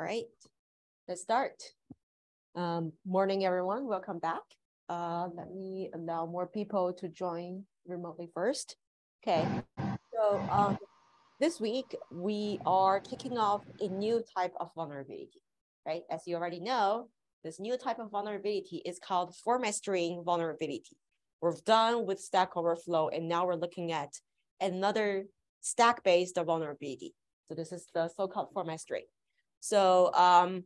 All right, let's start. Um, morning, everyone. Welcome back. Uh, let me allow more people to join remotely first. Okay, so um, this week we are kicking off a new type of vulnerability, right? As you already know, this new type of vulnerability is called format string vulnerability. We're done with Stack Overflow, and now we're looking at another stack-based vulnerability. So this is the so-called format string. So um,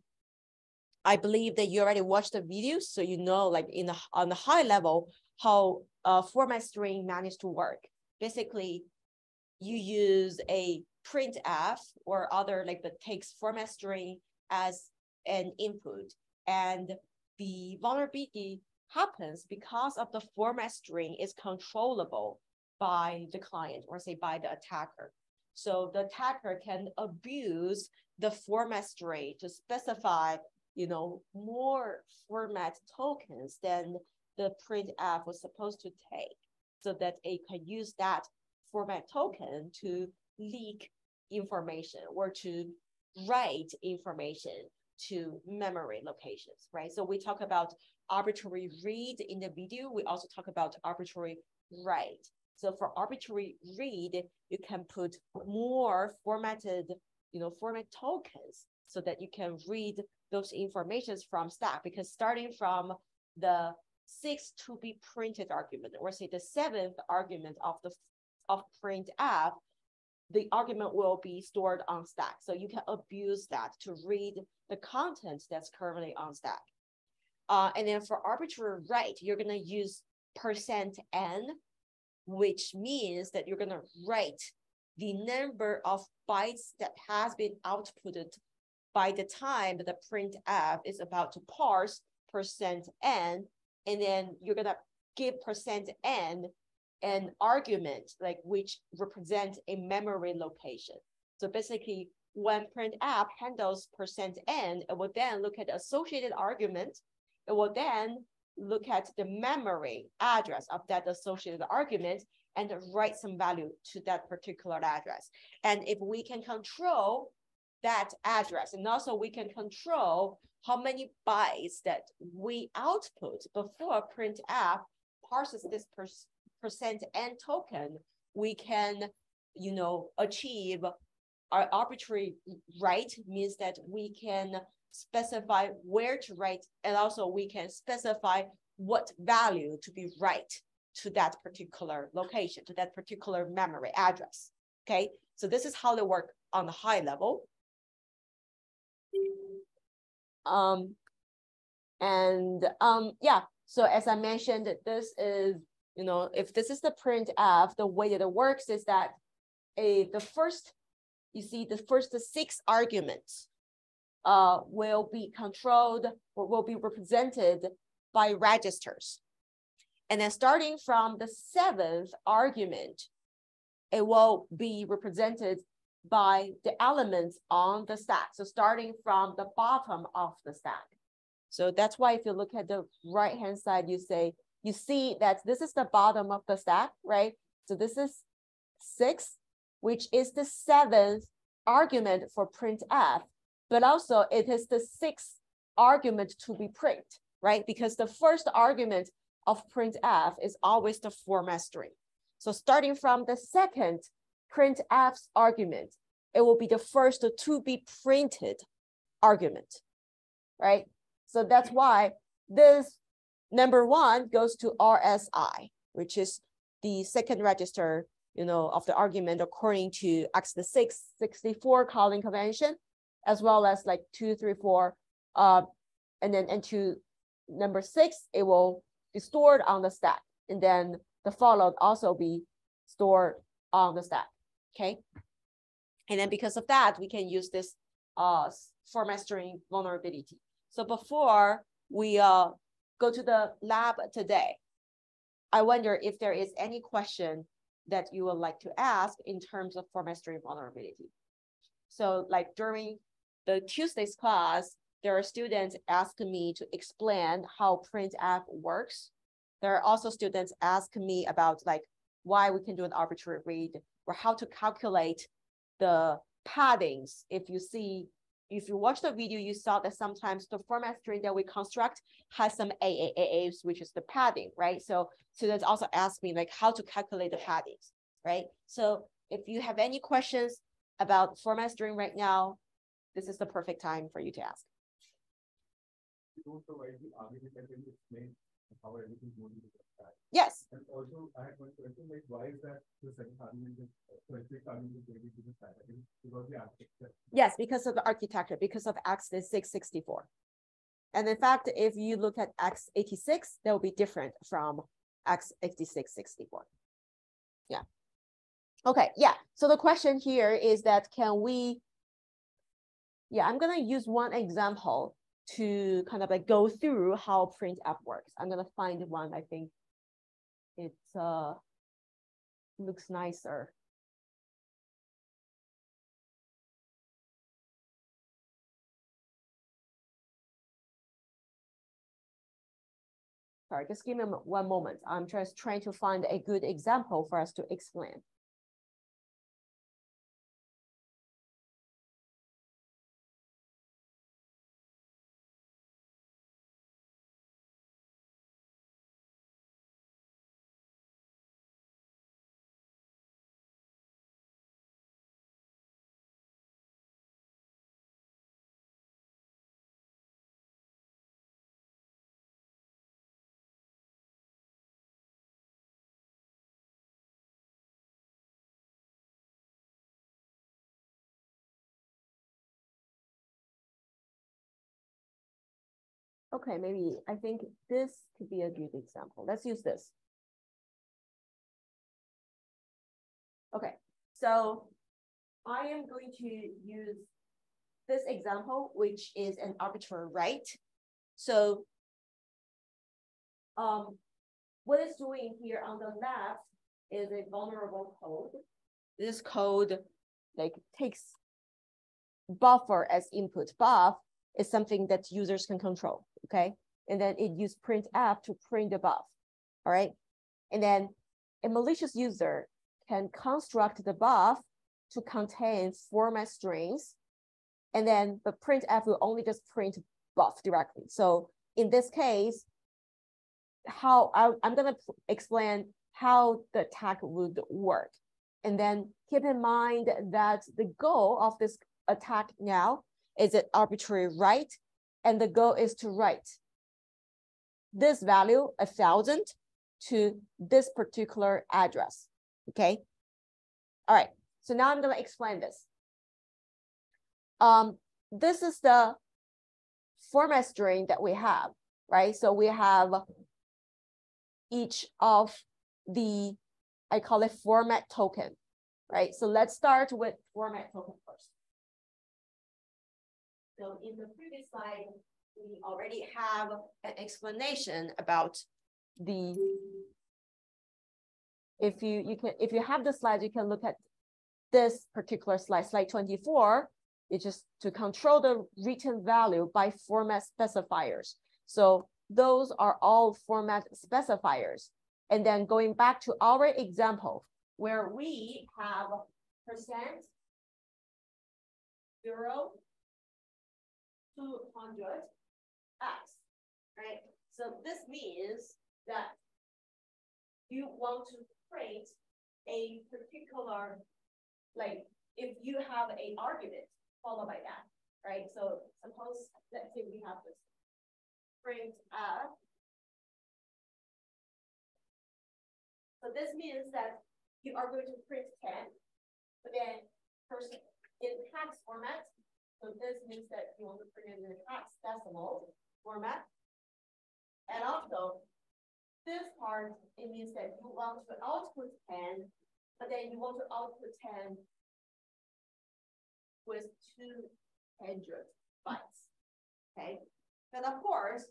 I believe that you already watched the video, so you know, like in the on the high level, how a format string managed to work. Basically, you use a printf or other like the takes format string as an input, and the vulnerability happens because of the format string is controllable by the client or say by the attacker. So the attacker can abuse the format string to specify, you know, more format tokens than the printf was supposed to take so that it can use that format token to leak information or to write information to memory locations, right? So we talk about arbitrary read in the video. We also talk about arbitrary write. So for arbitrary read, you can put more formatted, you know, format tokens so that you can read those informations from stack because starting from the sixth to be printed argument or say the seventh argument of the of printf, the argument will be stored on stack. So you can abuse that to read the content that's currently on stack. Uh, and then for arbitrary write, you're going to use percent %n which means that you're going to write the number of bytes that has been outputted by the time that the printf is about to parse percent %n, and then you're going to give percent %n an argument like which represents a memory location. So basically, when printf handles percent %n, it will then look at the associated argument. It will then look at the memory address of that associated argument and write some value to that particular address. And if we can control that address, and also we can control how many bytes that we output before printf parses this per percent %n token, we can, you know, achieve our arbitrary write means that we can specify where to write, and also we can specify what value to be write to that particular location, to that particular memory address. Okay, so this is how they work on the high level. Um, and um, yeah, so as I mentioned, this is, you know, if this is the printf, the way that it works is that a the first, you see the first six arguments uh, will be controlled or will be represented by registers. And then starting from the seventh argument, it will be represented by the elements on the stack. So starting from the bottom of the stack. So that's why if you look at the right-hand side, you say, you see that this is the bottom of the stack, right? So this is six, which is the seventh argument for printf but also it is the sixth argument to be print, right? Because the first argument of printf is always the format string. So starting from the second printf's argument, it will be the first to be printed argument, right? So that's why this number one goes to RSI, which is the second register, you know, of the argument according to x6 64 calling convention as well as like two, three, four, uh, and then into number six, it will be stored on the stack. And then the followed also be stored on the stack, okay? And then because of that, we can use this uh, format string vulnerability. So before we uh, go to the lab today, I wonder if there is any question that you would like to ask in terms of format string vulnerability. So like during the Tuesday's class, there are students asking me to explain how printf works. There are also students asking me about like why we can do an arbitrary read or how to calculate the paddings if you see if you watch the video, you saw that sometimes the format string that we construct has some AAAAs, which is the padding, right? So students also ask me like how to calculate the paddings, right? So if you have any questions about format string right now, this is the perfect time for you to ask. Yes. And also, I had one question like, why is that the second argument is argument is going to be the pattern? Because the architecture. Yes, because of the architecture, because of X is 664. And in fact, if you look at X86, that will be different from X8664. Yeah. Okay, yeah. So the question here is that can we, yeah, I'm gonna use one example to kind of like go through how printf works. I'm gonna find one I think it uh, looks nicer. Sorry, just give me one moment. I'm just trying to find a good example for us to explain. Okay, maybe I think this could be a good example. Let's use this. Okay, so I am going to use this example, which is an arbitrary right. So um, what it's doing here on the left is a vulnerable code. This code like takes buffer as input. Buff is something that users can control okay? And then it used printf to print the buff, all right? And then a malicious user can construct the buff to contain format strings, and then the printf will only just print buff directly. So in this case, how I, I'm gonna explain how the attack would work. And then keep in mind that the goal of this attack now is an arbitrary right and the goal is to write this value, a thousand, to this particular address, okay? All right, so now I'm gonna explain this. Um, this is the format string that we have, right? So we have each of the, I call it format token, right? So let's start with format token. So in the previous slide, we already have an explanation about the if you you can if you have the slides, you can look at this particular slide, slide 24. It's just to control the written value by format specifiers. So those are all format specifiers. And then going back to our example, where we have percent zero 200 x, right? So this means that you want to create a particular, like if you have a argument followed by that, right? So suppose, let's say we have this print f. So this means that you are going to print 10, but then first in text format, so this means that you want to print it in a hex decimal format. And also, this part, it means that you want to output 10, but then you want to output 10 with 200 bytes, okay? And of course,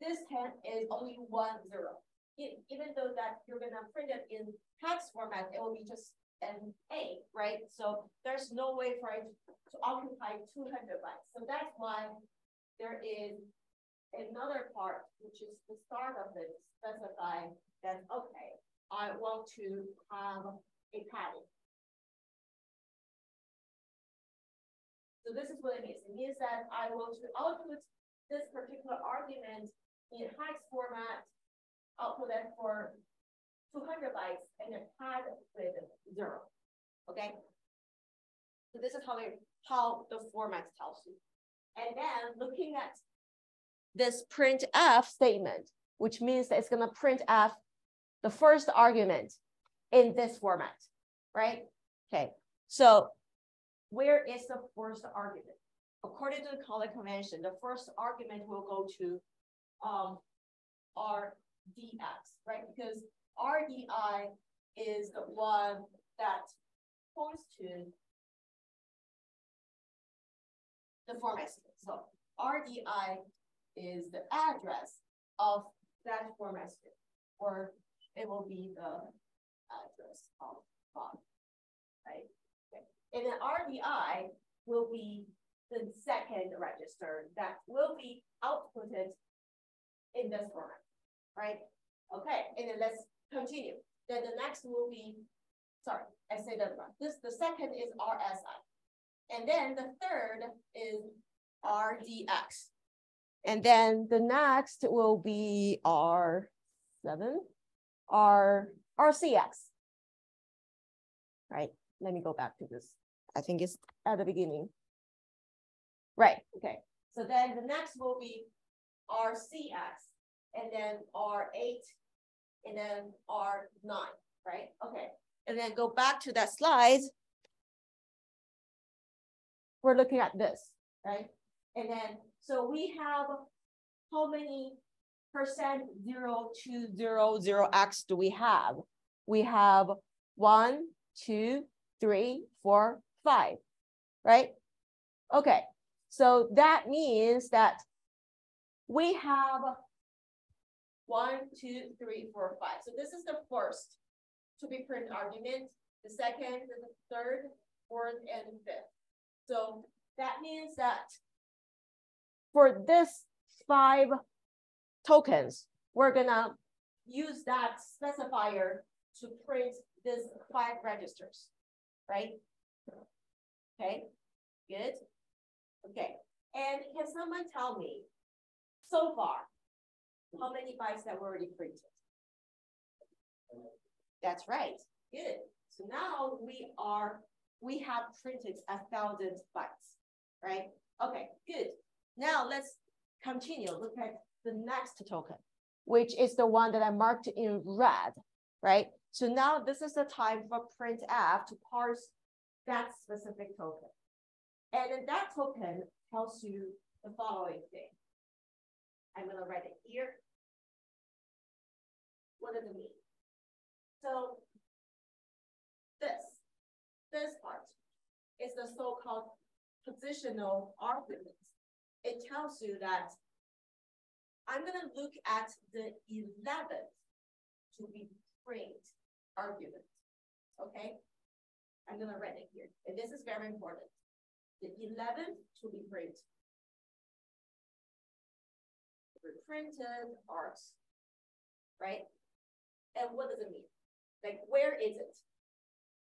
this 10 is only one zero. It, even though that you're gonna print it in hex format, it will be just an A, right? So there's no way for it to occupy 200 bytes. So that's why there is another part, which is the start of it, specify that, okay, I want to have a padding. So this is what it means. It means that I will to output this particular argument in hex format, output it for two hundred bytes and then pad with zero, okay? So this is how it, how the format tells you. And then looking at this printf statement, which means that it's gonna print f the first argument in this format, right? Okay, so where is the first argument? According to the color convention, the first argument will go to um, our dx, right? Because RDI is the one that points to the format. So RDI is the address of that format or it will be the address of Bob, right? Okay. And then RDI will be the second register that will be outputted in this format, right? Okay, and then let's continue. Then the next will be, sorry, I say that wrong. This, the second is RSI. And then the third is RDX. And then the next will be R7, R, RCX. Right, let me go back to this. I think it's at the beginning. Right, okay. So then the next will be RCX and then R8 and then R9, right? Okay. And then go back to that slide. We're looking at this, right? And then, so we have how many percent zero two zero zero X do we have? We have one, two, three, four, five, right? Okay, so that means that we have one, two, three, four, five. So this is the first to be print argument, the second, the third, fourth, and fifth. So that means that for this five tokens, we're gonna use that specifier to print this five registers, right? Okay, good. Okay, and can someone tell me so far how many bytes that were already printed? That's right. Good. So now we are we have printed a thousand bytes, right? Okay, good. Now let's continue. Look at the next token, which is the one that I marked in red, right? So now this is the time for printf to parse that specific token. And then that token tells you the following thing. I'm gonna write it here. Is the so-called positional argument. It tells you that I'm gonna look at the 11th to be print argument, okay? I'm gonna write it here, and this is very important. The 11th to be print. Reprinted arts, right? And what does it mean? Like, where is it?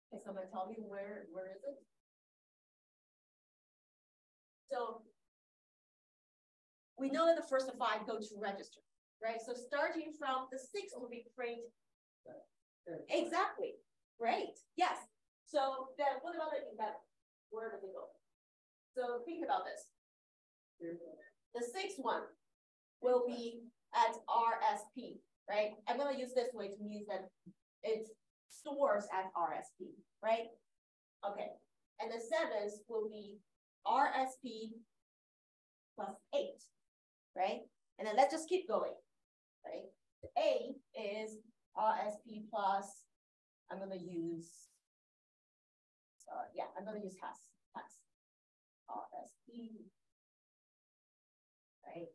Can someone tell me where, where is it? So we know that the first five go to register, right? So starting from the six will be print. Exactly, great, yes. So then what about the eleven? Where do they go? So think about this. The sixth one will be at RSP, right? I'm gonna use this way to mean that it stores at RSP, right? Okay, and the seventh will be RSP plus eight, right? And then let's just keep going, right? A is RSP plus, I'm gonna use, uh, yeah, I'm gonna use has, has, RSP, right?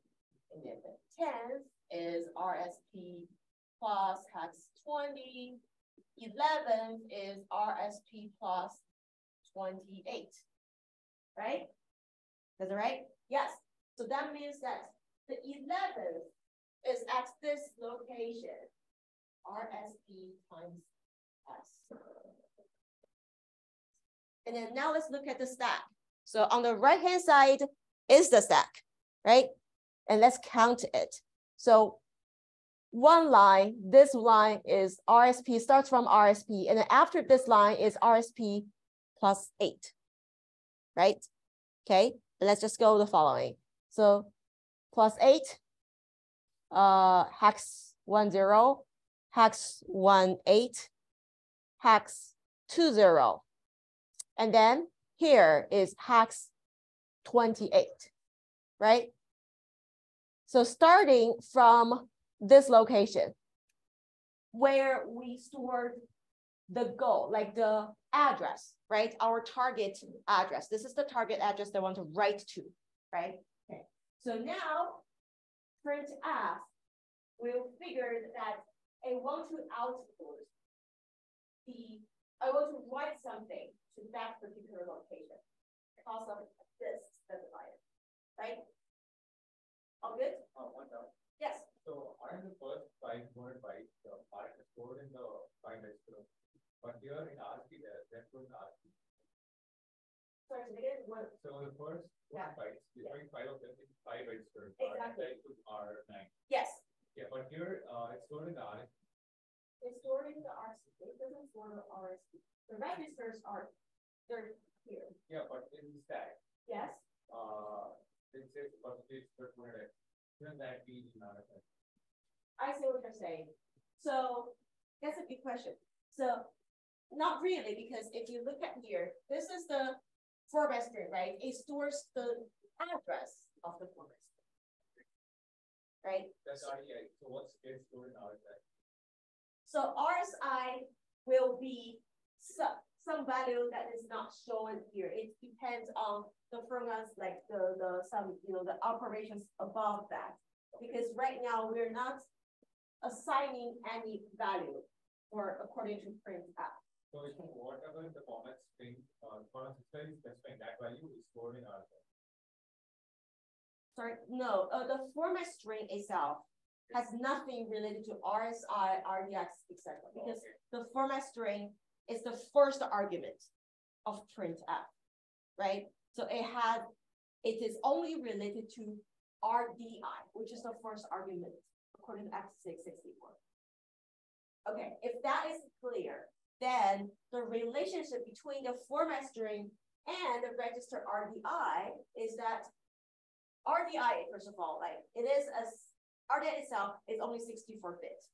And then the tenth is RSP plus hex 20, 11th is RSP plus 28, right? That's right? Yes. So that means that the 11th is at this location, RSP times S. And then now let's look at the stack. So on the right-hand side is the stack, right? And let's count it. So one line, this line is RSP, starts from RSP, and then after this line is RSP plus eight, right? Okay, let's just go the following. So plus eight, uh, hex one zero, hex one eight, hex two zero. And then here is hex 28, right? So starting from this location where we stored the goal, like the address, right? Our target address. This is the target address they want to write to, right? Okay. So now print f will figure that I want to output the, I want to write something to that particular location because of this specifier, right? All good? Uh, one down. Yes. So are the first five word bytes uh, are stored in the five register, but here in ASCII, there that was ASCII. Sorry, so again, what, So the first Yeah. bytes, the first five of them five registers Exactly. are R nine. yes, Yeah, but here uh, it's stored in the it's stored in the RC, it doesn't store the RSP. The registers are, they're here, Yeah, but in the stack, yes? uh, it says percentage per unit. Shouldn't that be in RSP? I see what you're saying. So that's a good question. So not really, because if you look at here, this is the format string, right? It stores the address of the format string. Right? That's REI, so what's gets stored in RSI? So RSI will be some, some value that is not shown here. It depends on the formulas, like the, the, some, you know, the operations above that. Because right now, we're not assigning any value for according to print app. So it's whatever the format string, uh, format string is specifying that value is stored in RSI. Sorry, no, uh, the format string itself has nothing related to RSI, RDX, etc. Because Okay. the format string is the first argument of printf, right? So it had, it is only related to RDI, which is the first argument according to X six sixty-four. Okay, if that is clear, then the relationship between the format string and the register RDI is that RDI, first of all, like it is as RDI itself is only sixty-four bit,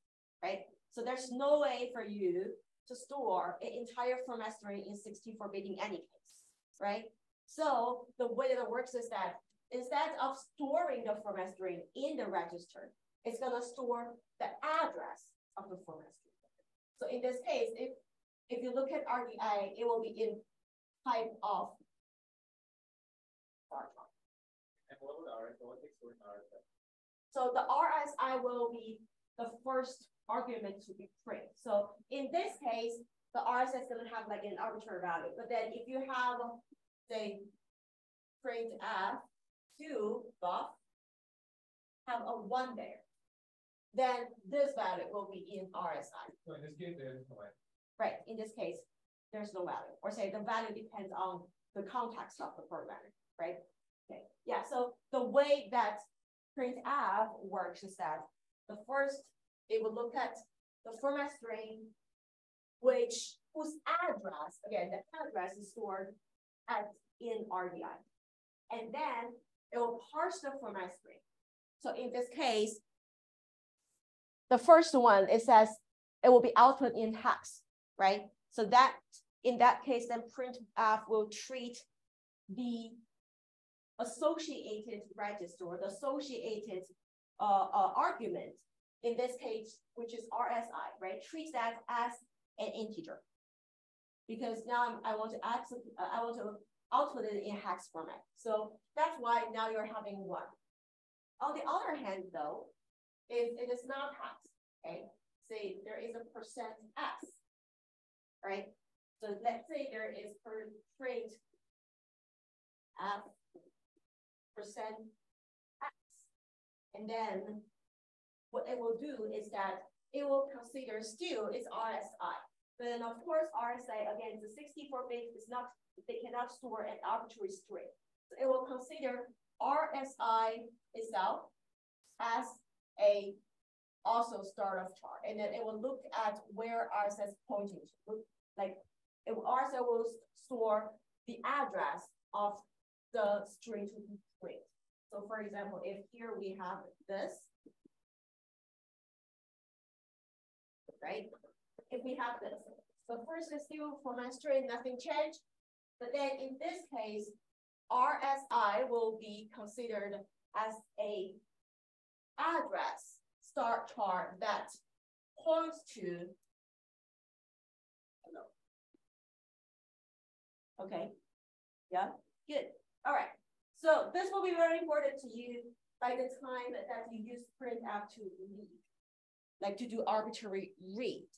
right? So there's no way for you to store an entire format string in sixty-four bit in any case, right? So the way that it works is that instead of storing the format string in the register, it's gonna store the address of the format string. So in this case, if if you look at RDI, it will be in type of. And what would what? So the RSI will be the first argument to be print. So in this case, the RSI is gonna have like an arbitrary value, but then if you have, say, print F two buff, have a one there, then this value will be in RSI. So in this case, there is no. Right, in this case, there's no value, or say the value depends on the context of the program, right? Okay, yeah, so the way that printf works is that the first, it will look at the format string, which whose address, again, the address is stored at in RDI. And then it will parse the format string. So in this case, the first one, it says it will be output in hex, right? So that, in that case, then printf will treat the associated register, the associated uh, uh, argument, in this case, which is RSI, right? Treats that as an integer. Because now I'm- want to some- uh, I want to output it in hex format. So that's why now you're having one. On the other hand, though, if it is not hex, okay, say there is a percent right? So let's say there is per print f percent x. And then what it will do is that it will consider still is RSI, But then of course, RSI, again, the 64 bit is not, they cannot store an arbitrary string. So it will consider RSI itself as a also start of char. And then it will look at where RSI is pointing to. Look, like it RSI will store the address of the string to be print. So for example, if here we have this, right? If we have this, so first it's still for my string, nothing changed. But then in this case, RSI will be considered as a address start char that points to Okay. Yeah, good. All right. So this will be very important to you by the time that you use printf to read, like to do arbitrary read,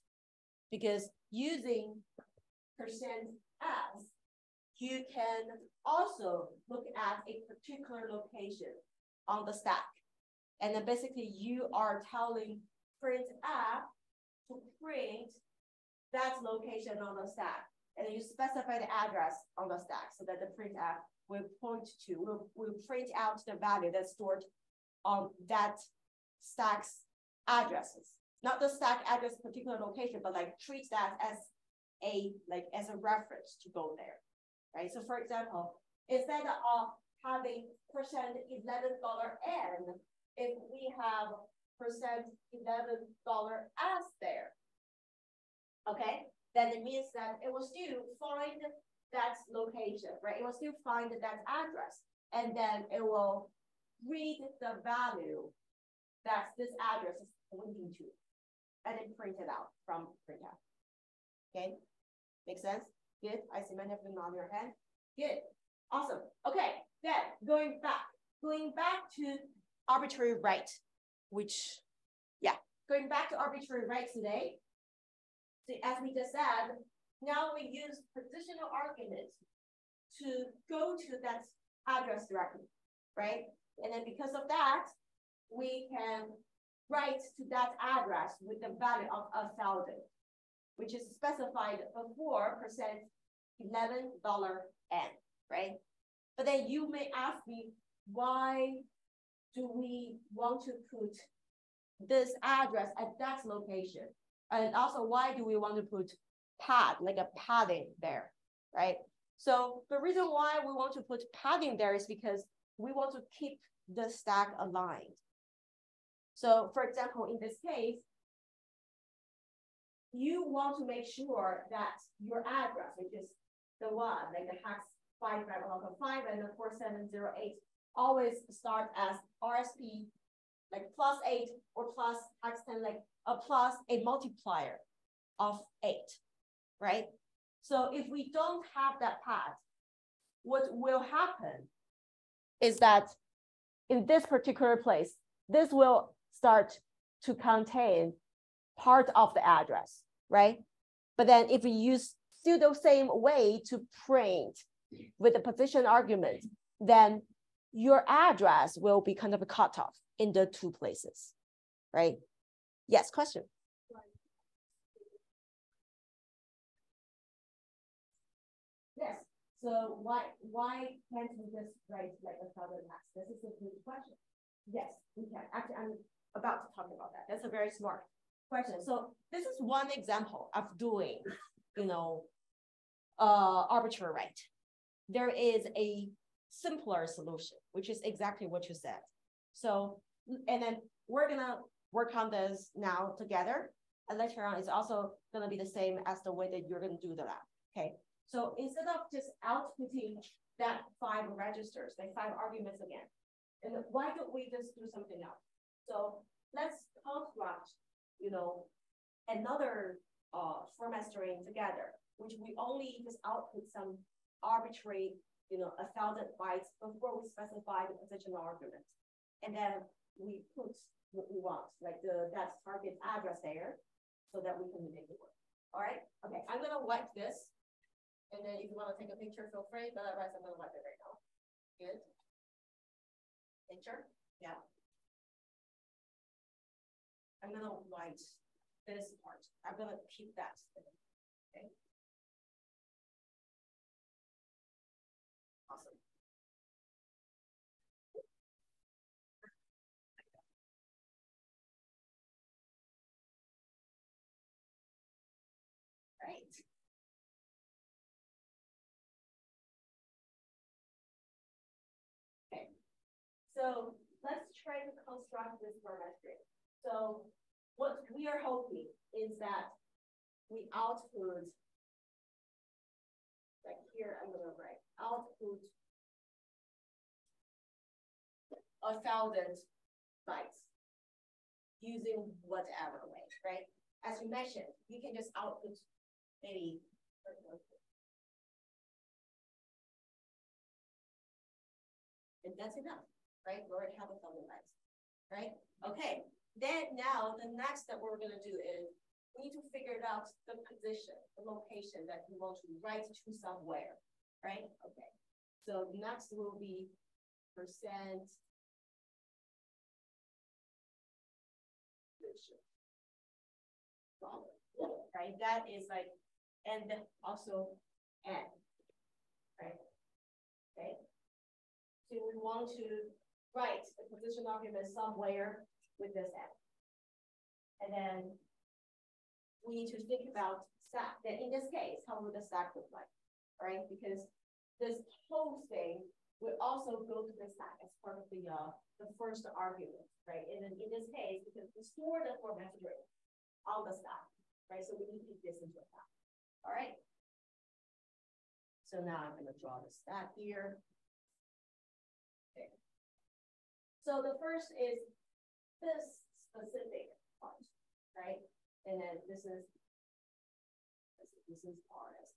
because using percent s, you can also look at a particular location on the stack. And then basically you are telling printf to print that location on the stack. And you specify the address on the stack so that the printf will point to, will, will print out the value that's stored on that stack's addresses. Not the stack address particular location, but like treat that as a like as a reference to go there. Right. So for example, instead of having percent eleven dollar n, if we have percent eleven dollar s there, okay, then it means that it will still find that location, right? It will still find that address, and then it will read the value that this address is pointing to, and then print it out from printf. Okay, make sense? Good. I see many of them on your hand. Good. Awesome. Okay. Then going back, going back to arbitrary right, which, yeah, going back to arbitrary right today. So as we just said, now we use positional arguments to go to that address directly, right? And then because of that, we can write to that address with the value of a thousand, which is specified before percent eleven dollar n, right? But then you may ask me, why do we want to put this address at that location? And also, why do we want to put pad, like a padding there, right? So the reason why we want to put padding there is because we want to keep the stack aligned. So for example, in this case, you want to make sure that your address, which is the one, like the hex 55 and the 4708, always start as RSP, like plus eight or plus 10, like a plus a multiplier of eight right? So if we don't have that path, what will happen is that in this particular place, this will start to contain part of the address, right? But then if we use the same way to print with the position argument, then your address will be kind of cut off in the two places, right? Yes, question. Yes. So why why can't we just write like a thousand max? This is a good question. Yes, we can. Actually, I'm about to talk about that. That's a very smart question. So this is one example of doing, you know, uh, arbitrary right. There is a simpler solution, which is exactly what you said. So, and then we're gonna work on this now together. And later on, it's also gonna be the same as the way that you're gonna do the lab. Okay. So instead of just outputting that five registers, like five arguments again, and why don't we just do something else? So let's construct, you know, another uh, format string together, which we only just output some arbitrary, you know, a thousand bytes before we specify the positional argument. And then we put what we want, like the that target address there, so that we can make it work. All right. Okay. I'm gonna wipe this and then if you want to take a picture, feel free, but otherwise I'm gonna wipe it right now. Good. Picture? Yeah. I'm gonna write this part. I'm gonna keep that. Okay. Right. Okay, so let's try to construct this geometry. So what we are hoping is that we output like here I'm gonna write output a thousand bytes using whatever way, right? As you mentioned, you can just output maybe and that's enough, right? We already have a thousand bytes, right? Okay, then now the next that we're gonna do is we need to figure out the position, the location that you want to write to somewhere, right? Okay, so next will be percent right? That is like, and also n, right? Okay. So we want to write the position argument somewhere with this n. And then we need to think about stack. Then in this case, how would the stack look like, right? Because this whole thing will also go to the stack as part of the uh, the first argument, right? And then in this case, because we store the format on the stack, right? So we need to take this into account. All right. So now I'm going to draw the stack here. Okay. So the first is this specific part, right? And then this is this is RS.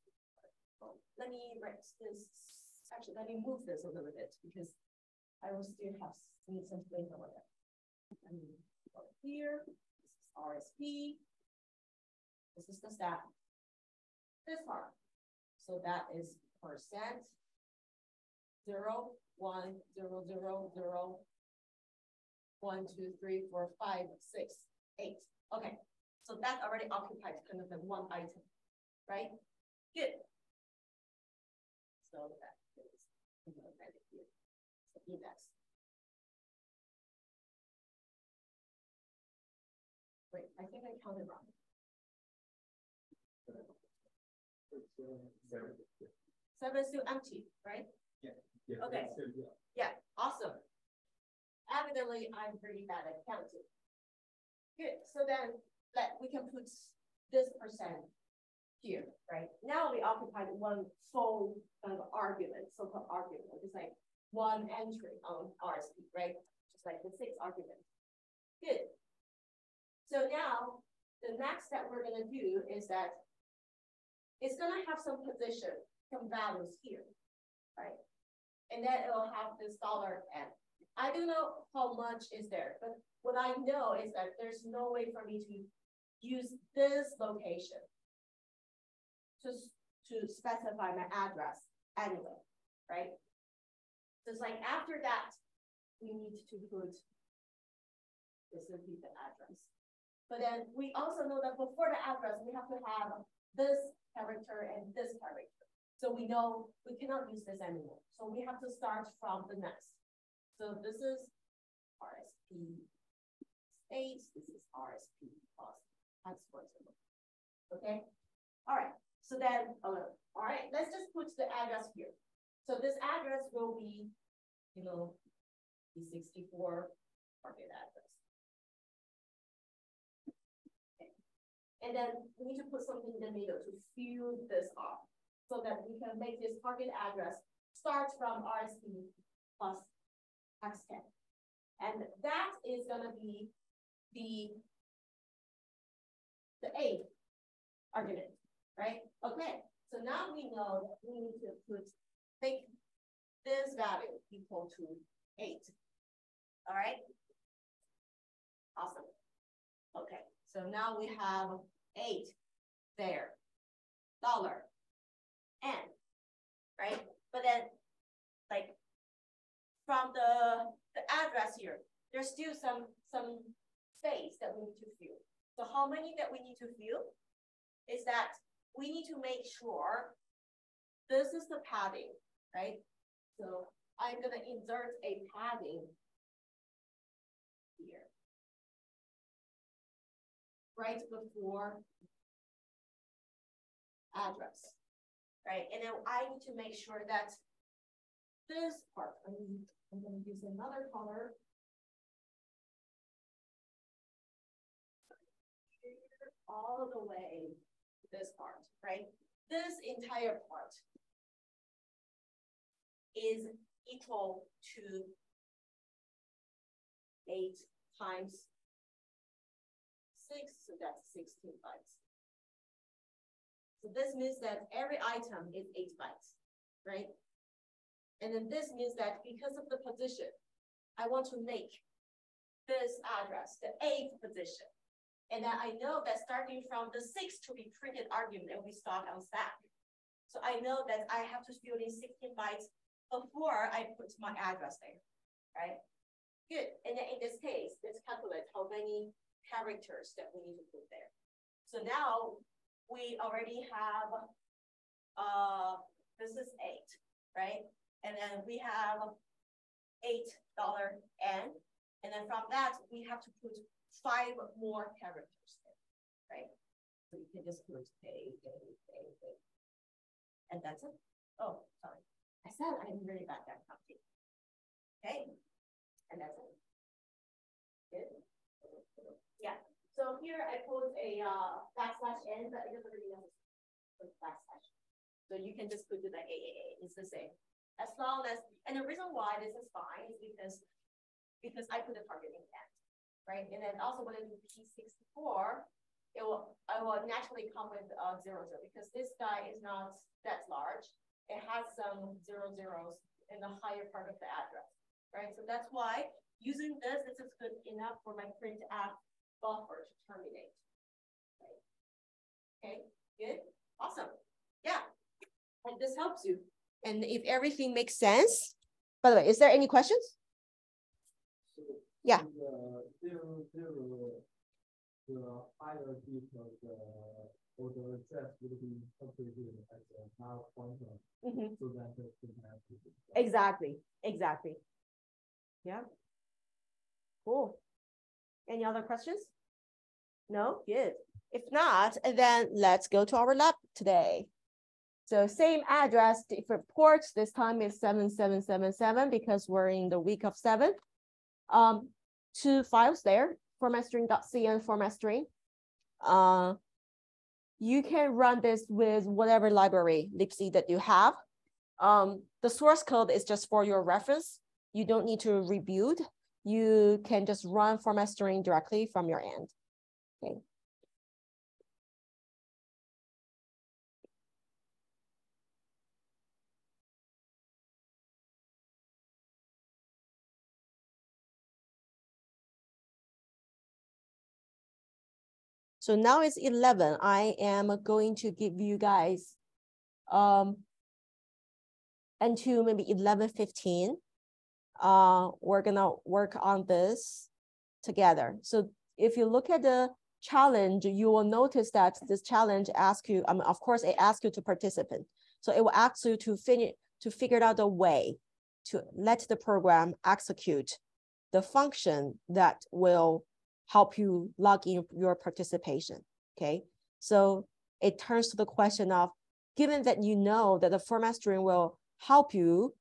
Oh, let me write this. Actually, let me move this a little bit because I will still have need some space over there. Let me go here. This is RSP. This is the stack. This part. So that is percent zero, one, zero, zero, zero, one, two, three, four, five, six, eight. Okay, so that already occupies kind of the one item, right? Good. So that is here. So index. Wait, I think I counted wrong. Seven still empty, right? Yeah. yeah okay. Yeah, awesome. Evidently, I'm pretty bad at counting. Good. So then let we can put this percent here, right? Now we occupied one full kind of argument, so-called argument. It's like one entry on RSP, right? Just like the six argument. Good. So now the next that we're gonna do is that it's gonna have some position, some values here, right? And then it'll have this dollar n. I don't know how much is there, but what I know is that there's no way for me to use this location to, to specify my address anyway, right? So it's like after that, we need to put this be the address. But then we also know that before the address, we have to have this character and this character. So we know we cannot use this anymore. So we have to start from the next. So this is RSP state, this is RSP plus. Okay, all right. So then, uh, all right, let's just put the address here. So this address will be, you know, the 64 target address. And then we need to put something in the middle to fill this up so that we can make this target address start from RSP plus X10. And that is gonna be the, the A argument, right? Okay, so now we know that we need to put, make this value equal to eight. All right? Awesome. Okay. So now we have eight there, dollar, n, right? But then, like, from the, the address here, there's still some, some space that we need to fill. So how many that we need to fill is that we need to make sure this is the padding, right? So I'm gonna insert a padding Right before address, right? And then I need to make sure that this part, I'm, I'm gonna use another color. All the way this part, right? This entire part is equal to eight times six, so that's sixteen bytes. So this means that every item is eight bytes, right? And then this means that because of the position, I want to make this address the eighth position. And then I know that starting from the six to be printed argument, it will be stored on stack. So I know that I have to fill in 16 bytes before I put my address there, right? Good. And then in this case, let's calculate how many characters that we need to put there. So now we already have, uh, this is eight, right? And then we have eight dollar N. And then from that, we have to put five more characters there, right? So you can just put a, a, a, a. And that's it. Oh, sorry. I said I'm really bad at counting. Okay. And that's it. Good. So here I put a uh, backslash n, but it doesn't really put backslash. So you can just put the AAA. It's the same. As long as, and the reason why this is fine is because because I put the target in that right? And then also when I do P64, it will, I will naturally come with zero, zero, because this guy is not that large. It has some zero zeros in the higher part of the address, right? So that's why using this, this is good enough for my printf buffer to terminate. Right? Okay, good, awesome. Yeah, and this helps you. And if everything makes sense, by the way, is there any questions? Yeah. The zero zero, the of the or the address would be updated as a now pointer. Mm -hmm. So that it can have Exactly. Exactly. Yeah. Cool. Any other questions? No? Good. If not, then let's go to our lab today. So same address, different ports. This time is 7777 because we're in the week of seven. Um, two files there, formatstring.c and formatstring. Uh, you can run this with whatever library libc that you have. Um, the source code is just for your reference. You don't need to rebuild. You can just run format string directly from your end. Okay. So now it's 11. I am going to give you guys um, until maybe 11, 15. Uh, we're gonna work on this together. So if you look at the challenge, you will notice that this challenge asks you, I mean, of course, it asks you to participate. So it will ask you to finish, to figure out a way to let the program execute the function that will help you log in your participation, okay? So it turns to the question of, given that you know that the format string will help you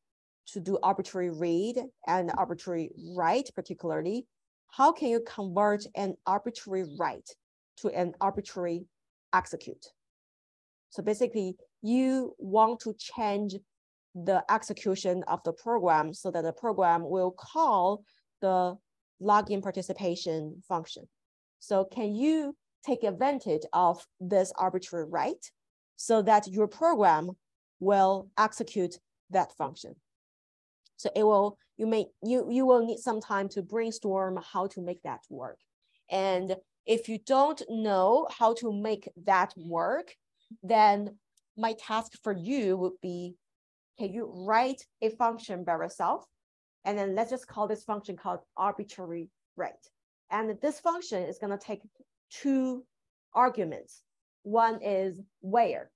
to do arbitrary read and arbitrary write particularly, how can you convert an arbitrary write to an arbitrary execute? So basically, you want to change the execution of the program so that the program will call the login participation function. So can you take advantage of this arbitrary write so that your program will execute that function? So it will, you may, you, you will need some time to brainstorm how to make that work. And if you don't know how to make that work, then my task for you would be, can you write a function by yourself and then let's just call this function called arbitrary write. And this function is going to take two arguments. One is where,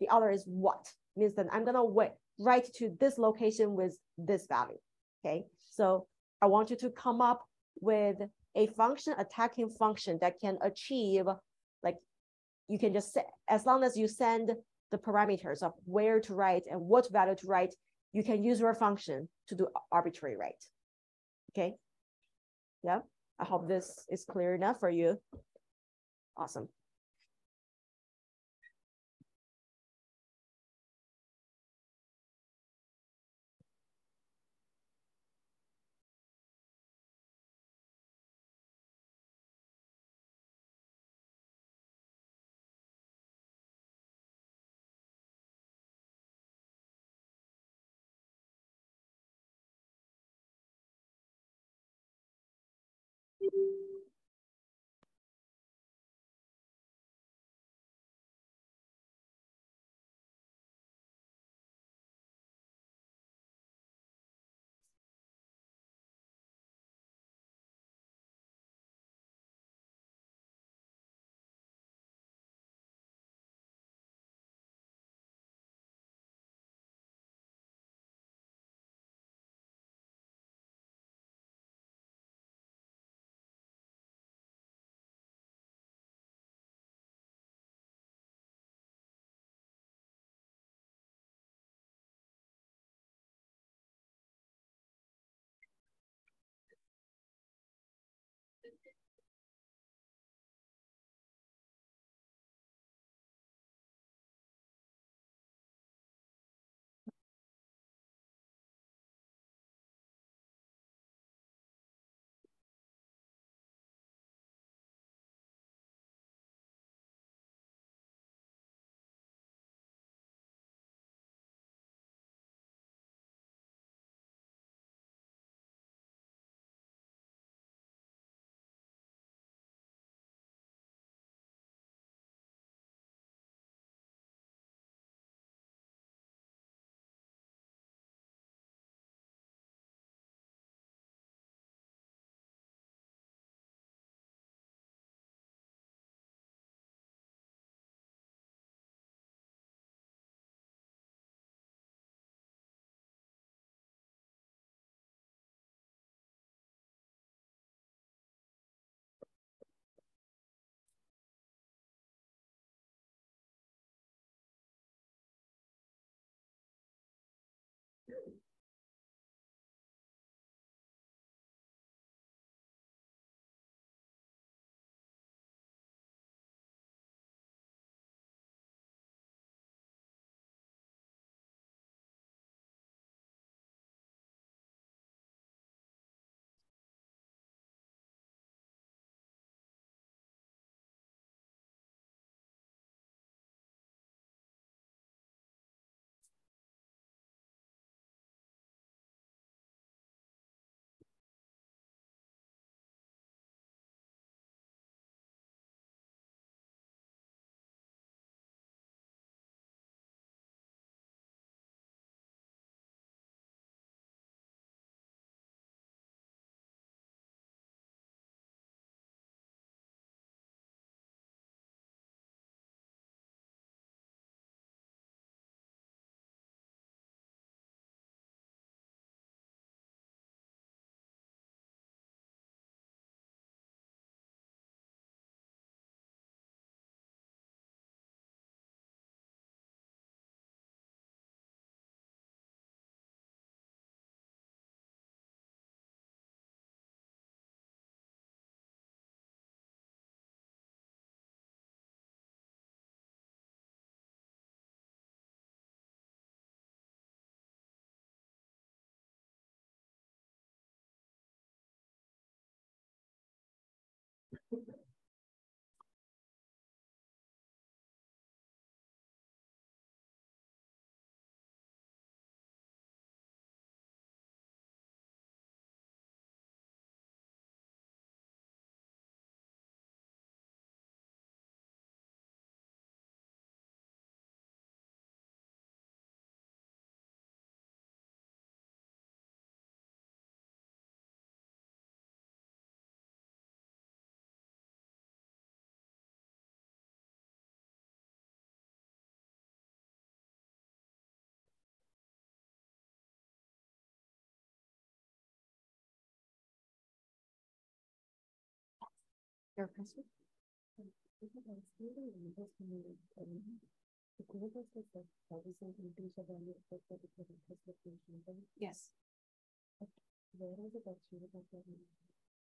the other is what. Means that I'm gonna wait, write to this location with this value. Okay, so I want you to come up with a function, attacking function that can achieve, like, you can just say, as long as you send the parameters of where to write and what value to write, you can use your function to do arbitrary write. Okay. Yeah, I hope this is clear enough for you. Awesome. Your question? Yes. Where is the texture of that?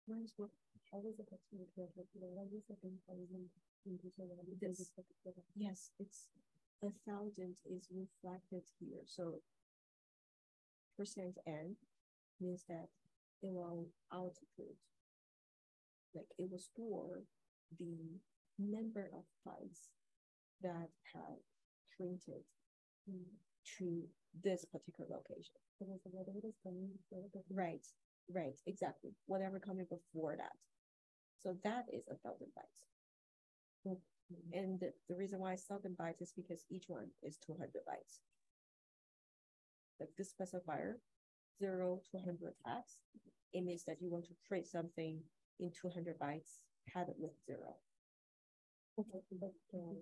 Where is what? How is the texture? Where is the ten thousand into the value? Yes, it's a thousand is reflected here, so percent n means that it will output. Like it was for the number of bytes that had printed to this particular location. So there's a whatever is coming. whatever the- Right, right, exactly. Whatever coming before that. So that is a thousand bytes. And the, the reason why it's thousand bytes is because each one is two hundred bytes. Like this specifier, zero to hundred x, it means that you want to create something in two hundred bytes, had it with zero. Okay, but, uh,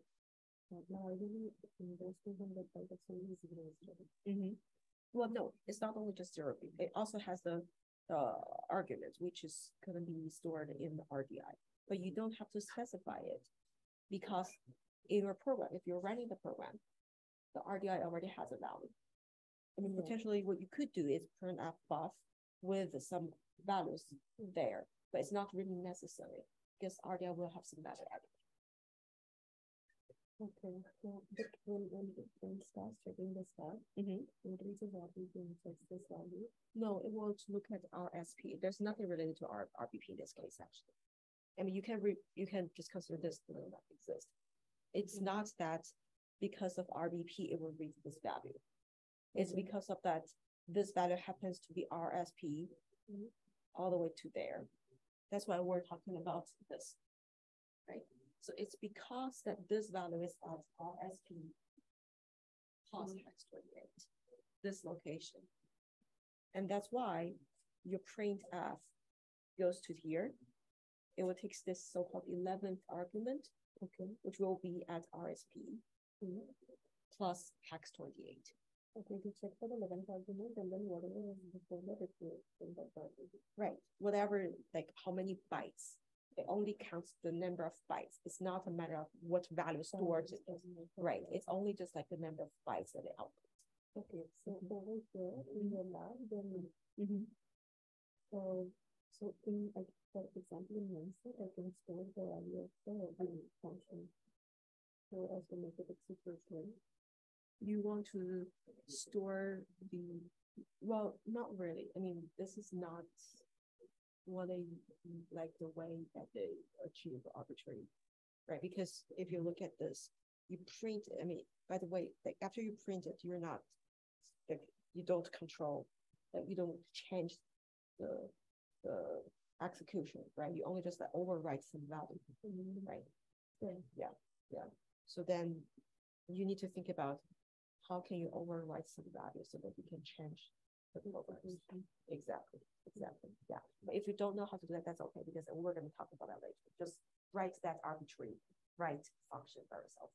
now really, in those two hundred bytes, it's only zeros, right? Mm-hmm. Well, no, it's not only just zero, it- also has the, the argument, which is gonna be stored in the RDI. But you don't have to specify it, because in your program, if you're running the program, the RDI already has a value. I mean, Yeah. potentially what you could do is print a buff with some values there, but it's not really necessary, because RDI will have some value added. Okay, so, when, when, when starts checking the stuff, Mm-hmm. it reaches out, it checks this value. No, it will look at RSP. There's nothing related to R, RBP in this case, actually. I mean, you can re, you can just consider this to not exist. It's Mhm. not that because of RBP, it will reach this value. It's Mhm. because of that, this value happens to be RSP Mhm. all the way to there. That's why we're talking about this, right? So it's because that this value is at RSP plus hex twenty-eight, this location. And that's why your print f goes to here. It will take this so-called eleventh argument, Okay, which will be at RSP mhm. plus hex twenty-eight. Okay, to check for the argument, and then whatever is before that, it will, in that value. Right, whatever, like how many bytes. It only counts the number of bytes. It's not a matter of what value stored. it. Right, it's only just like the number of bytes that it outputs. Okay, so Mhm. over here in the lab, then, Mm-hmm. so, so in, like, for example, in one set, I can store the value of the function. So as to make it execute, right? You want to store the, well, not really. I mean, this is not what they, like the way that they achieve arbitrary, right? Because if you look at this, you print, I mean, by the way, like after you print it, you're not, like, you don't control, like you don't change the, the execution, right? You only just like overwrite some value, mm-hmm. right? Yeah. Yeah, yeah. So then you need to think about how can you overwrite some value so that you can change the programs. Mm-hmm. Exactly, exactly, yeah. But if you don't know how to do that, that's okay, because we're gonna talk about that later. Just write that arbitrary write function by yourself.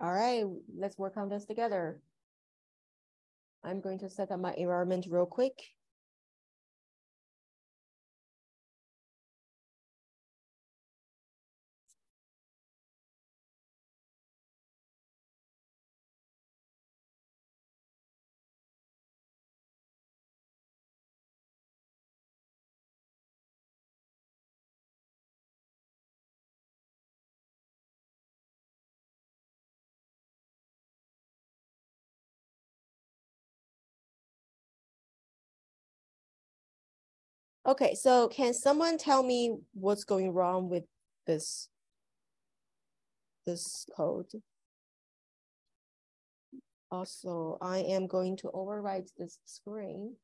All right, let's work on this together. I'm going to set up my environment real quick. Okay, so can someone tell me what's going wrong with this this code? Also, I am going to overwrite this screen.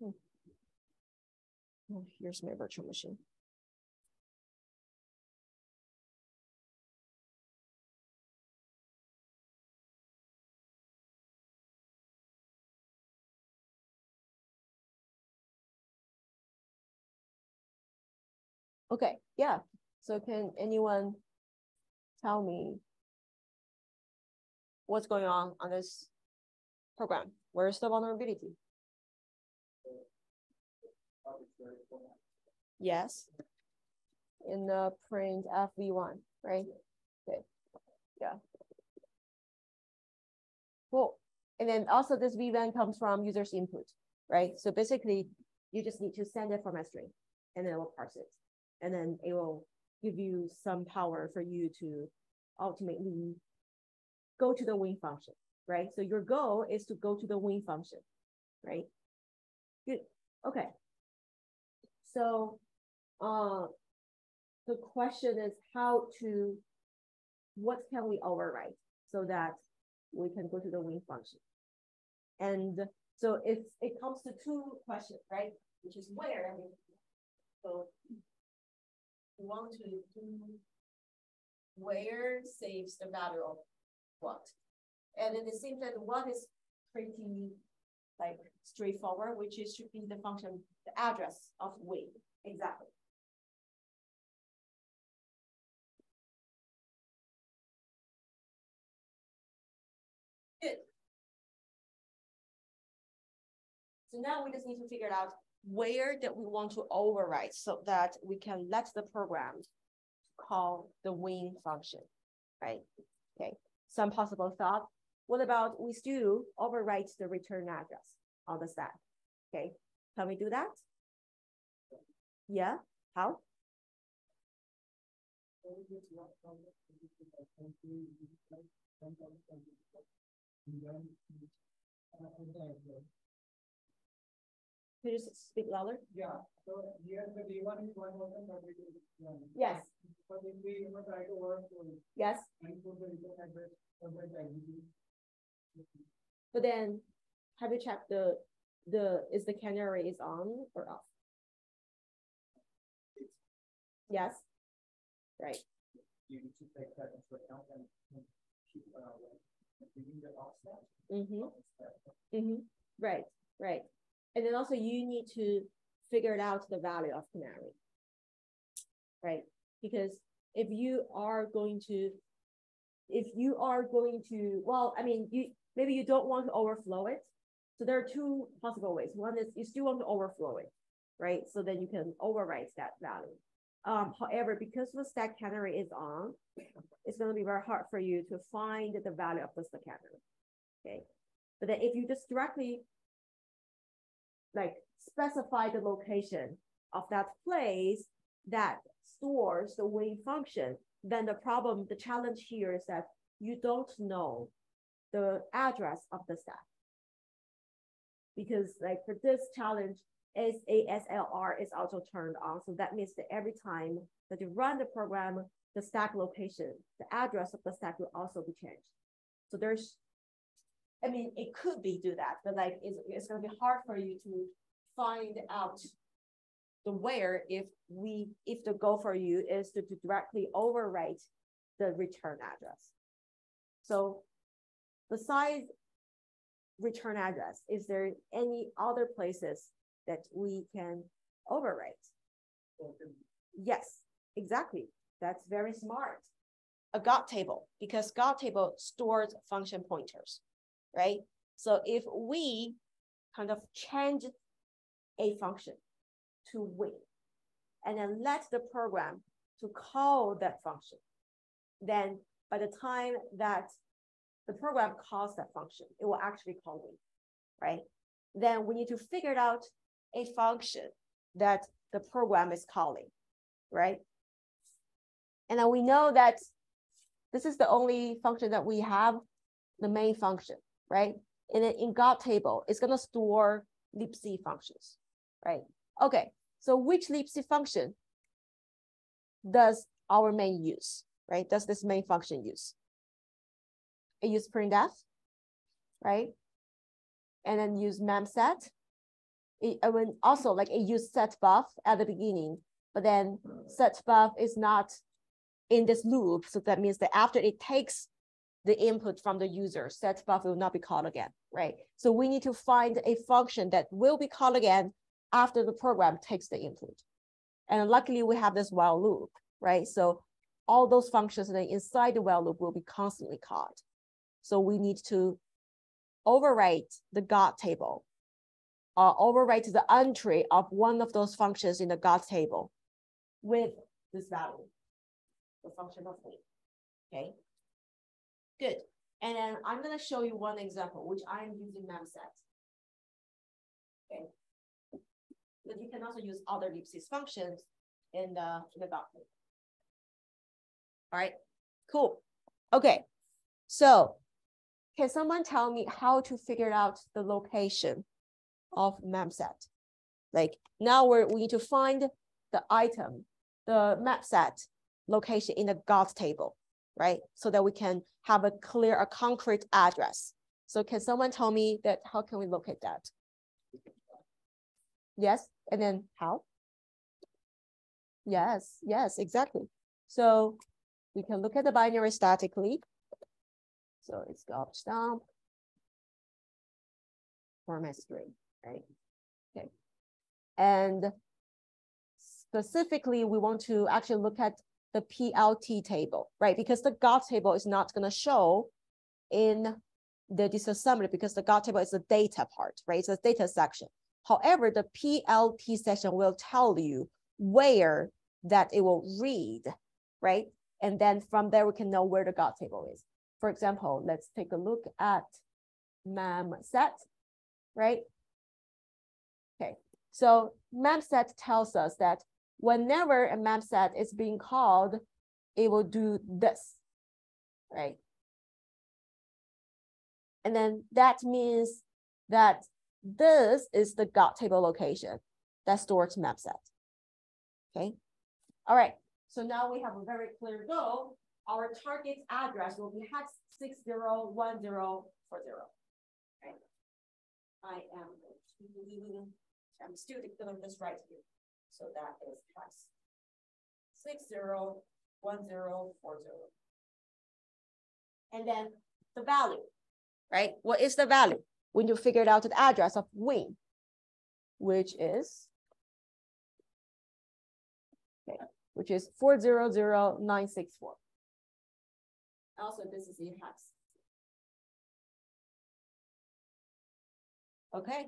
Hmm. Oh, here's my virtual machine. Okay, yeah. So can anyone tell me what's going on on this program? Where's the vulnerability? Yes. In the print FV1, right? Okay. Yeah. Cool. And then also this v1 comes from user's input, right? So basically you just need to send it from a string and then it will parse it and then it will give you some power for you to ultimately go to the win function, right? So your goal is to go to the win function, right? Good. Okay. So uh, the question is how to, what can we overwrite so that we can go to the win function? And so it's, it comes to two questions, right? Which is where, so want to do where saves the value of what. And then it seems that what is pretty like straightforward, which is should be the function, the address of win. Exactly. So now we just need to figure out where that we want to override so that we can let the program call the win function, right? Okay, some possible thought. What about we still overwrite the return address on the stack? Okay, can we do that? Yeah, how? Could you just speak louder? Yeah, so here the D1 is one percent, but it is one. Yes. But if we you know, try to work to Yes, input the return address, somewhere the but then have you checked the, the, is the canary is on or off? Yes. Right, You need to take that into account and and keep, uh, like, the offset. mm-hmm, mm-hmm, right, right. And then also you need to figure out the value of canary. Right, because if you are going to, if you are going to, well, I mean, you, maybe you don't want to overflow it. So there are two possible ways. One is you still want to overflow it, right? So then you can overwrite that value. Um, however, because the stack canary is on, it's going to be very hard for you to find the value of the stack canary. Okay. But then if you just directly like specify the location of that place that stores the wave function, then the problem, the challenge here is that you don't know the address of the stack. Because like for this challenge, is ASLR is also turned on. So that means that every time that you run the program, the stack location, the address of the stack will also be changed. So there's, I mean, it could be do that, but like it's, it's gonna be hard for you to find out the where if we, if the goal for you is to, to directly overwrite the return address. So besides return address, is there any other places that we can overwrite? Yes, exactly. That's very smart. A God table, because God table stores function pointers, right? So if we kind of change a function to win, and then let the program to call that function, then by the time that the program calls that function, it will actually call win, right? Then we need to figure out a function that the program is calling, right? And then we know that this is the only function that we have, the main function, right? And then in God table, it's gonna store libc functions, right? Okay, so which libc function does our main use, right? Does this main function use? It use printf, right? And then use memset. It, I mean, also like it use setbuf at the beginning, but then setbuf is not in this loop. So that means that after it takes the input from the user, set setbuf will not be called again, right? So we need to find a function that will be called again after the program takes the input. And luckily we have this while loop, right? So all those functions that inside the while loop will be constantly called. So we need to overwrite the God table or overwrite the entry of one of those functions in the God table with this value, the function of weight, okay? Good, and then I'm gonna show you one example, which I'm using memset. Okay, but you can also use other libc functions in the, in the document. All right, cool. Okay, so can someone tell me how to figure out the location of memset? Like now we're, we need to find the item, the map set location in the God table, right? So that we can have a clear, a concrete address. So can someone tell me that how can we locate that? Yes, and then how? Yes, yes, exactly. So we can look at the binary statically. So it's garbage dump format string, right? Okay. And specifically, we want to actually look at the PLT table, right? Because the God table is not going to show in the disassembly because the God table is the data part, right? It's a data section. However, the PLT section will tell you where that it will read, right? And then from there, we can know where the God table is. For example, let's take a look at mem set, right? Okay, so mem set tells us that whenever a map set is being called, it will do this, right? And then that means that this is the God table location that stores map set. Okay. All right. So now we have a very clear goal. Our target address will be hex 601040. Okay. I am I'm still doing this right here. So that is hex 601040. And then the value, right? What is the value? when you figured out the address of win, which is okay, which is 400964. Also, this is in hex. Okay.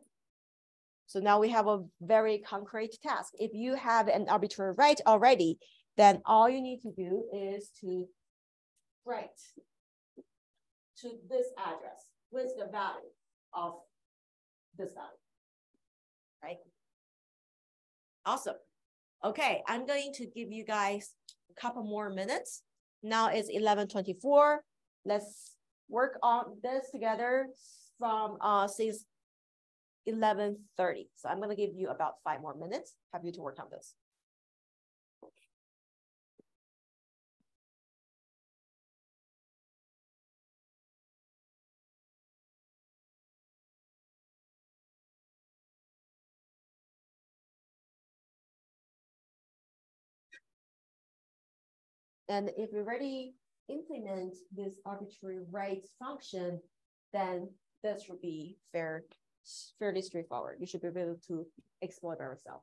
So now we have a very concrete task. If you have an arbitrary write already, then all you need to do is to write to this address with the value of this value, right? Awesome. Okay, I'm going to give you guys a couple more minutes. Now it's 11.24. Let's work on this together from uh, since 11.30. So I'm gonna give you about five more minutes, have you to work on this. And if you already implement this arbitrary write function, then this should be fair, fairly straightforward. You should be able to explore by yourself.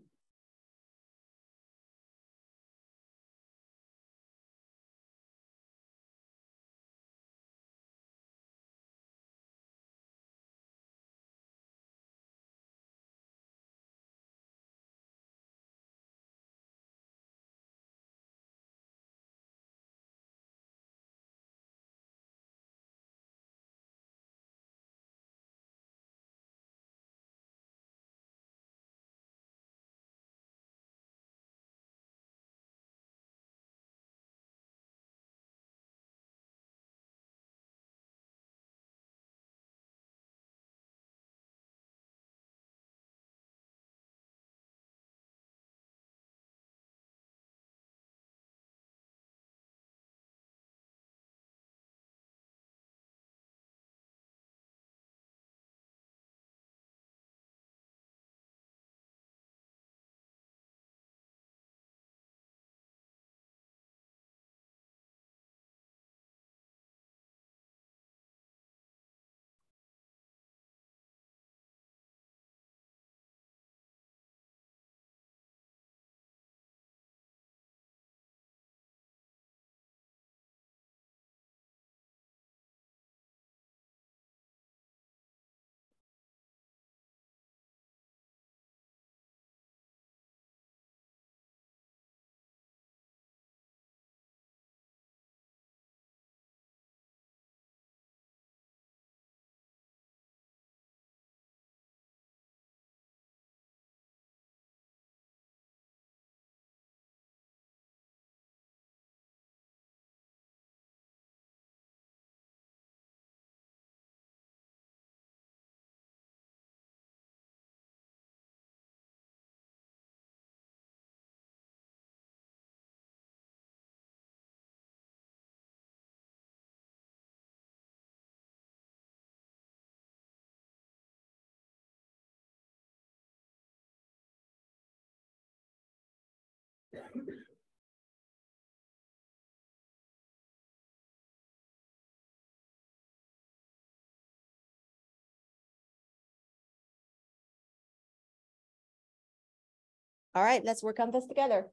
All right, let's work on this together.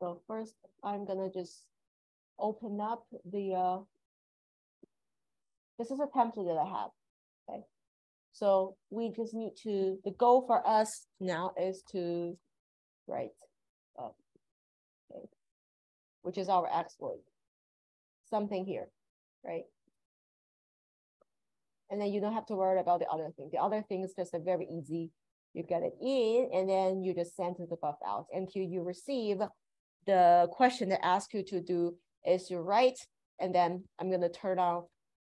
So first, I'm gonna just open up the, uh, this is a template that I have, okay? So we just need to, the goal for us now is to write up, okay? Which is our exploit. Something here, right? And then you don't have to worry about the other thing. The other thing is just a very easy. You get it in and then you just send the buff out until you receive the question that asks you to do is to write, and then I'm gonna turn on,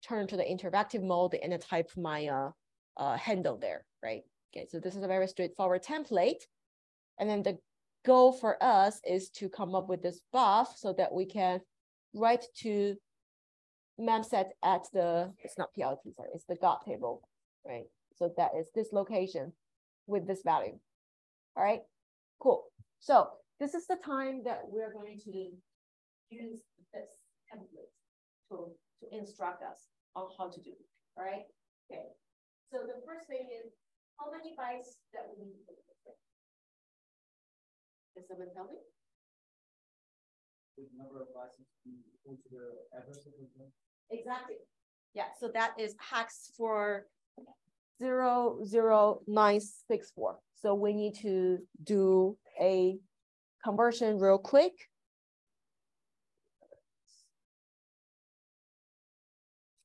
turn to the interactive mode and type my uh, uh, handle there, right? Okay, so this is a very straightforward template. And then the goal for us is to come up with this buff so that we can write to memset at the, it's not PLT, sorry, it's the GOT table, right? So that is this location with this value. All right, cool. So this is the time that we're going to use this template to, to instruct us on how to do, it. all right? Okay, so the first thing is, how many bytes that we need in this? Does someone tell me? The number of licenses equal to the address of the. Exactly. Yeah, so that is hex for zero, zero, nine, six, four. So we need to do a conversion real quick.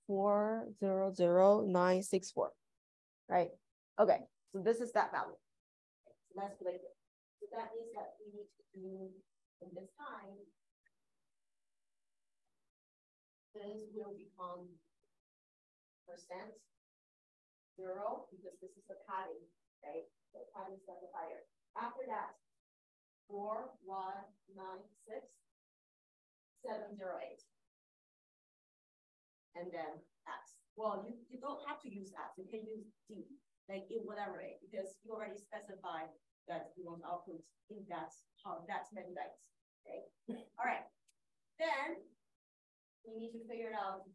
Four, zero, zero, nine, six, four, right? Okay, so this is that value. So it. So that means that we need to do in this time this will become percent zero, because this is the padding, right? The padding specifier. After that, four, one, nine, six, seven, zero, eight. And then X. Well, you, you don't have to use X, you can use D, like in whatever way, because you already specified that you want output in that, how that many bytes, okay? All right, then we need to figure out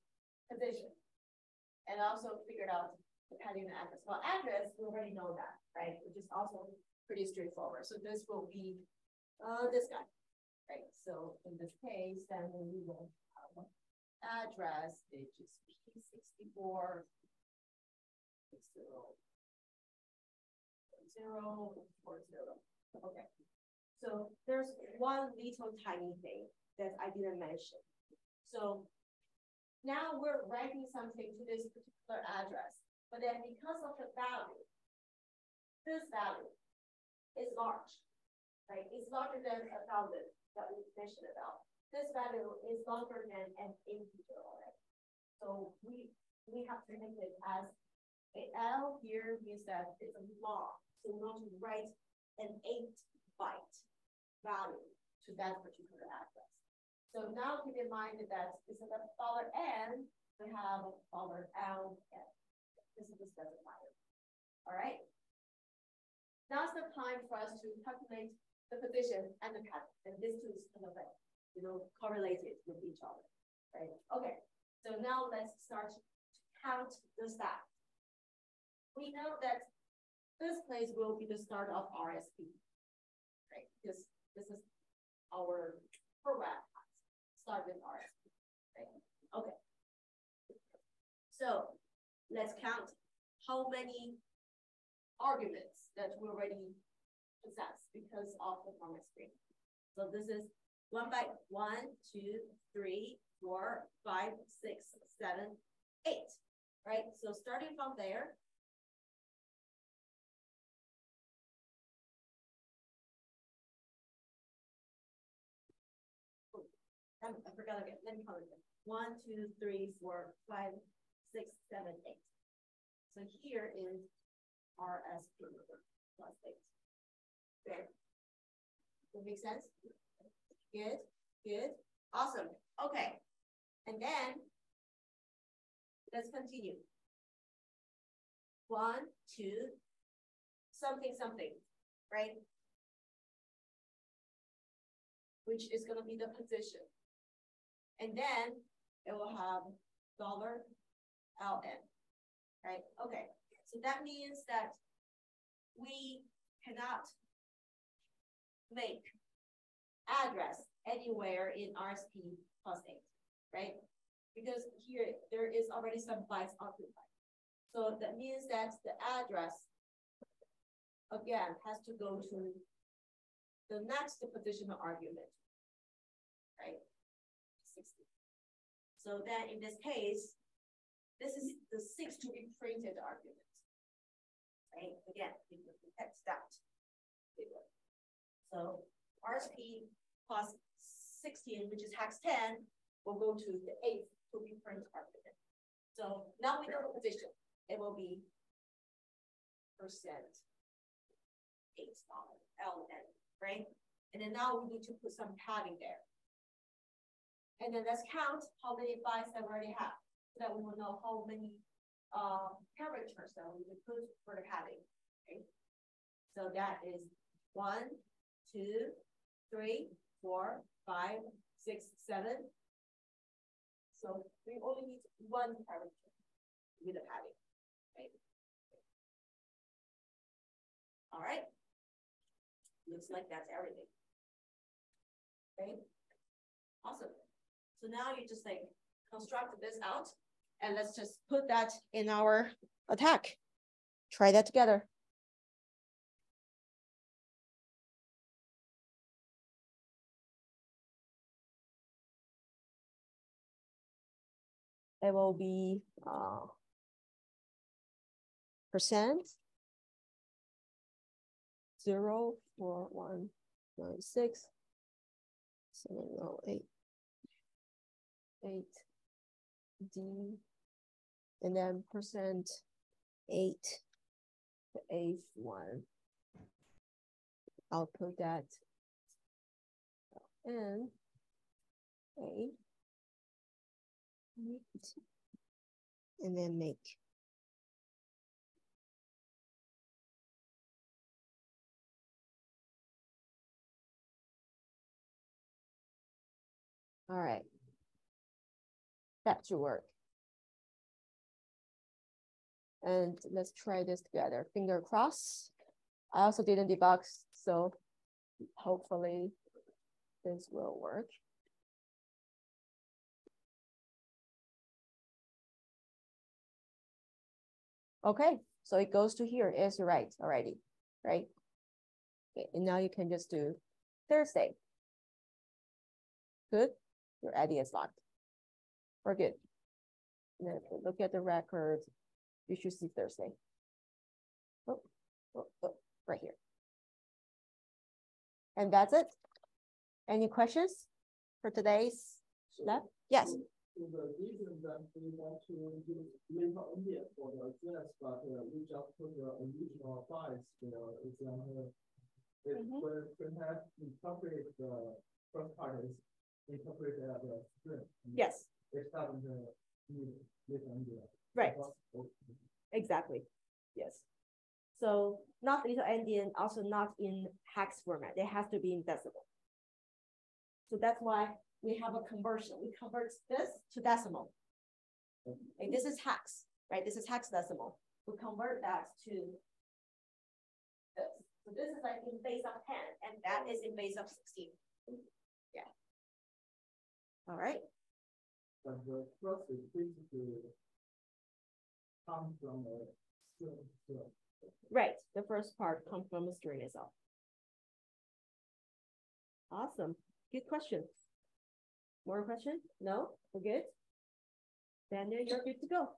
position. And also figure out depending on address. Well, address, we already know that, right? Which is also pretty straightforward. So this will be uh this guy, right? So in this case, then we will have address, which is P sixty-four. Zero. Zero, four, zero. Okay. So there's one little tiny thing that I didn't mention. So now we're writing something to this particular address, but then because of the value, this value is large, right? It's larger than a thousand that we mentioned about. This value is longer than an integer already. So we we have to make it as a L here means that it's a long. So we want to write an eight byte value to that particular address. So now keep in mind that this is of dollar N, we have a dollar L N. This is the specifier. All right. Now's the time for us to calculate the position and the pattern. And these two is kind of like, you know, correlated with each other. Right. Okay. So now let's start to count the stack. We know that this place will be the start of RSP. Right. Because this is our program start with. Right? Okay. So let's count how many arguments that we already possess because of the format string. So this is one by one, two, three, four, five, six, seven, eight. Right? So starting from there, forgot again. Let me count again. One, two, three, four, five, six, seven, eight. So here is RSP plus eight. There. That make sense? Good, good, awesome. Okay. And then let's continue. One, two, something, something, right? Which is gonna be the position. And then it will have dollar LN, right? Okay, so that means that we cannot make address anywhere in RSP plus eight, right? Because here, there is already some bytes occupied. So that means that the address again, has to go to the next positional argument, right? Sixty. So then in this case, this is the six to be printed argument. Right, again, we will text that. So RSP plus sixteen, which is hex ten, will go to the eighth to be printed argument. So now we know the position, it will be percent eight dollar LN, right? And then now we need to put some padding there. And then let's count how many bytes that we already have, so that we will know how many uh characters that we put for the padding, okay? So that is one, two, three, four, five, six, seven. So we only need one character with a padding? All right. Looks like that's everything. Okay, awesome. So now you just like construct this out and let's just put that in our attack. Try that together. It will be uh, percent zero four one nine six seven oh eight eight D and then percent eight the eighth one. I'll put that N A and then make All right. Should work. And let's try this together. Finger cross. I also didn't debug, so hopefully this will work. Okay, so it goes to here is right already, right? Okay, and now you can just do Thursday. Good your ID is locked. And then look at the record, you should see Thursday. Oh, oh, oh, right here. And that's it. Any questions for today's lab? Yes. So the reason that we want to use India for the address, but uh, we just put the original bytes there that uh, it will incorporate the first part is incorporate the string. Yes, Right, exactly. Yes. So not little endian, also not in hex format. It has to be in decimal. So that's why we have a conversion. We convert this to decimal. This is hex, right? This is hexadecimal. We convert that to this. So this is like in base of ten, and that is in base of sixteen. Yeah. All right. But the first is basically come from a string, so Right, the first part comes from the string itself. Awesome, good question. More questions? No, we're good? Daniel, you're good to go.